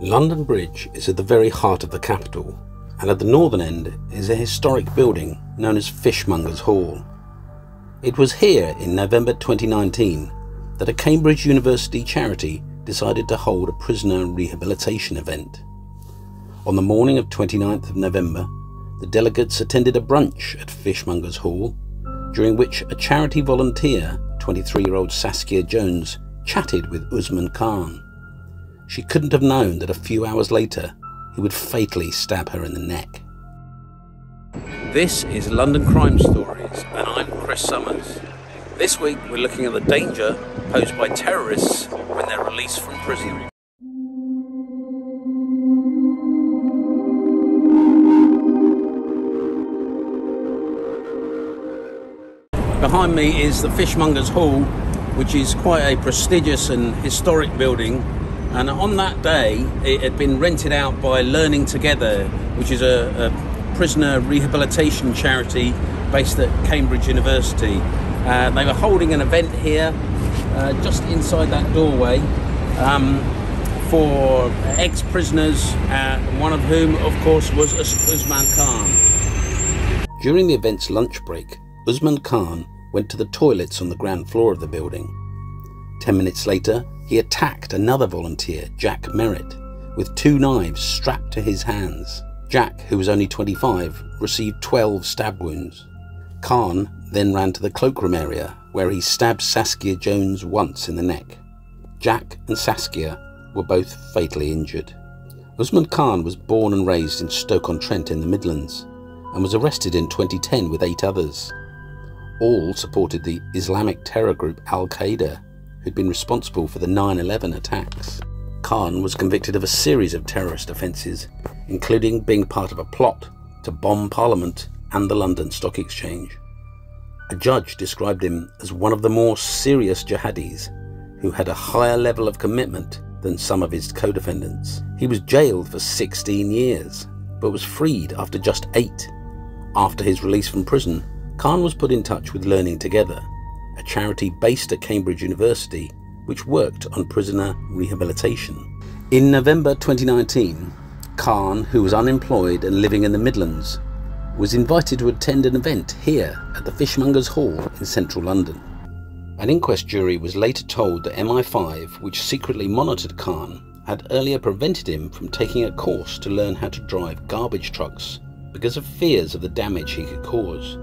London Bridge is at the very heart of the capital, and at the northern end is a historic building known as Fishmongers Hall. It was here in November 2019 that a Cambridge University charity decided to hold a prisoner rehabilitation event. On the morning of 29th of November, the delegates attended a brunch at Fishmongers Hall, during which a charity volunteer, 23 year old Saskia Jones, chatted with Usman Khan. She couldn't have known that a few hours later he would fatally stab her in the neck. This is London Crime Stories, and I'm Chris Summers. This week we're looking at the danger posed by terrorists when they're released from prison. Behind me is the Fishmongers Hall, which is quite a prestigious and historic building. And on that day, it had been rented out by Learning Together, which is a, a prisoner rehabilitation charity based at Cambridge University. Uh, they were holding an event here, uh, just inside that doorway, um, for ex-prisoners, uh, one of whom, of course, was Usman Khan. During the event's lunch break, Usman Khan went to the toilets on the ground floor of the building. Ten minutes later, he attacked another volunteer, Jack Merritt, with two knives strapped to his hands. Jack, who was only 25, received 12 stab wounds. Khan then ran to the cloakroom area, where he stabbed Saskia Jones once in the neck. Jack and Saskia were both fatally injured. Usman Khan was born and raised in Stoke-on-Trent in the Midlands and was arrested in 2010 with eight others all supported the Islamic terror group Al Qaeda, who'd been responsible for the 9 11 attacks. Khan was convicted of a series of terrorist offences, including being part of a plot to bomb Parliament and the London Stock Exchange. A judge described him as one of the more serious jihadis who had a higher level of commitment than some of his co defendants. He was jailed for 16 years, but was freed after just eight. After his release from prison, Khan was put in touch with Learning Together, a charity based at Cambridge University which worked on prisoner rehabilitation. In November 2019, Khan, who was unemployed and living in the Midlands, was invited to attend an event here at the Fishmongers Hall in central London. An inquest jury was later told that MI5, which secretly monitored Khan, had earlier prevented him from taking a course to learn how to drive garbage trucks because of fears of the damage he could cause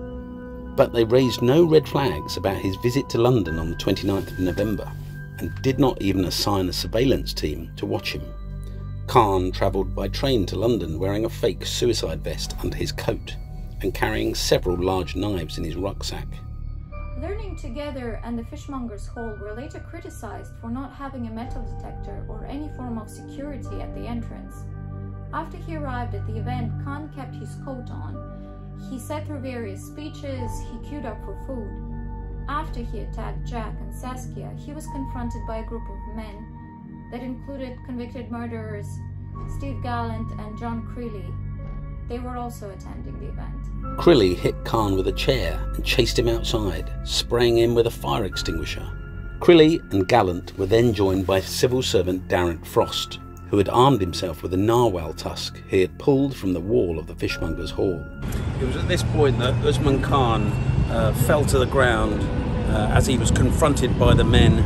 but they raised no red flags about his visit to London on the 29th of November and did not even assign a surveillance team to watch him. Khan travelled by train to London wearing a fake suicide vest under his coat and carrying several large knives in his rucksack. Learning Together and the Fishmongers Hall were later criticized for not having a metal detector or any form of security at the entrance. After he arrived at the event, Khan kept his coat on he sat through various speeches, he queued up for food. After he attacked Jack and Saskia, he was confronted by a group of men that included convicted murderers Steve Gallant and John Crilly. They were also attending the event. Crilly hit Khan with a chair and chased him outside, spraying him with a fire extinguisher. Crilly and Gallant were then joined by civil servant Darryn Frost, who had armed himself with a narwhal tusk he had pulled from the wall of the fishmonger's hall. It was at this point that Usman Khan uh, fell to the ground uh, as he was confronted by the men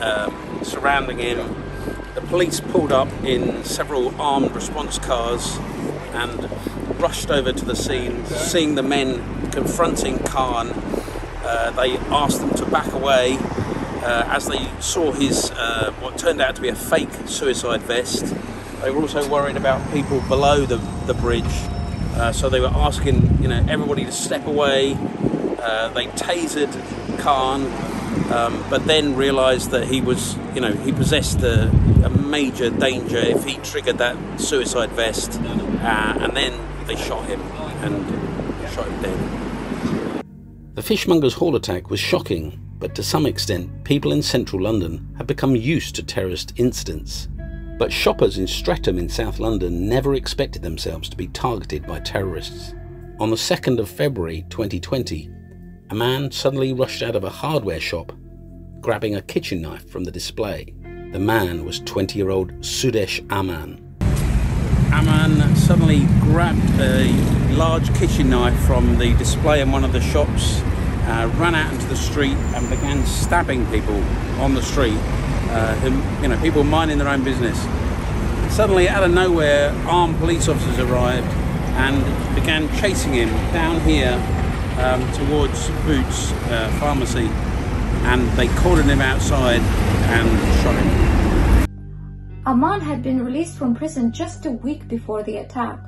uh, surrounding him. The police pulled up in several armed response cars and rushed over to the scene. Seeing the men confronting Khan, uh, they asked them to back away uh, as they saw his uh, what turned out to be a fake suicide vest. They were also worried about people below the, the bridge, uh, so they were asking you know everybody to step away. Uh, they tasered Khan, um, but then realised that he was you know he possessed a, a, major danger if he triggered that suicide vest, uh, and then they shot him and shot him dead. The Fishmonger's Hall attack was shocking but to some extent, people in central London have become used to terrorist incidents. But shoppers in Streatham in South London never expected themselves to be targeted by terrorists. On the 2nd of February 2020, a man suddenly rushed out of a hardware shop, grabbing a kitchen knife from the display. The man was 20 year old Sudesh Amman. Amman suddenly grabbed a large kitchen knife from the display in one of the shops, uh, ran out into the street, and began stabbing people on the street. Uh, who, you know, people minding their own business. Suddenly, out of nowhere, armed police officers arrived and began chasing him down here um, towards Boots uh, Pharmacy, and they cornered him outside and shot him. Amman had been released from prison just a week before the attack.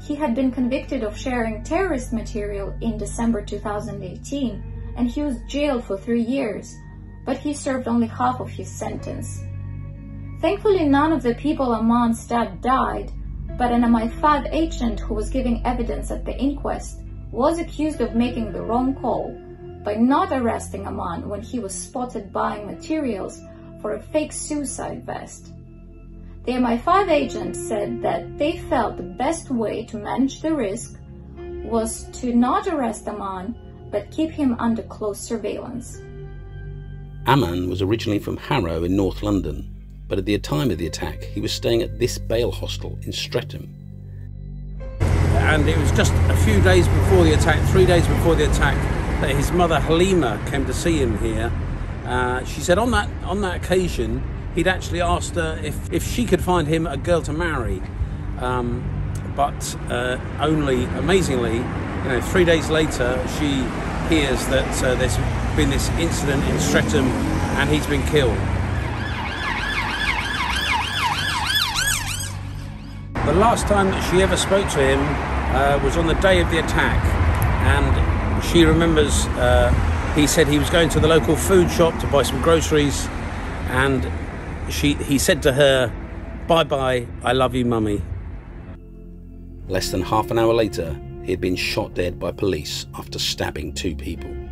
He had been convicted of sharing terrorist material in December 2018 and he was jailed for three years, but he served only half of his sentence. Thankfully, none of the people Amman stabbed died, but an MI5 agent who was giving evidence at the inquest was accused of making the wrong call by not arresting Amman when he was spotted buying materials for a fake suicide vest. The MI5 agent said that they felt the best way to manage the risk was to not arrest Amman, but keep him under close surveillance. Amman was originally from Harrow in North London, but at the time of the attack, he was staying at this bail hostel in Streatham. And it was just a few days before the attack, three days before the attack, that his mother Halima came to see him here. Uh, she said on that on that occasion, he'd actually asked her if, if she could find him a girl to marry. Um, but uh, only, amazingly, you know, three days later, she hears that uh, there's been this incident in Streatham and he's been killed. The last time that she ever spoke to him uh, was on the day of the attack, and she remembers uh, he said he was going to the local food shop to buy some groceries, and she, he said to her, Bye bye, I love you, mummy. Less than half an hour later, he had been shot dead by police after stabbing two people.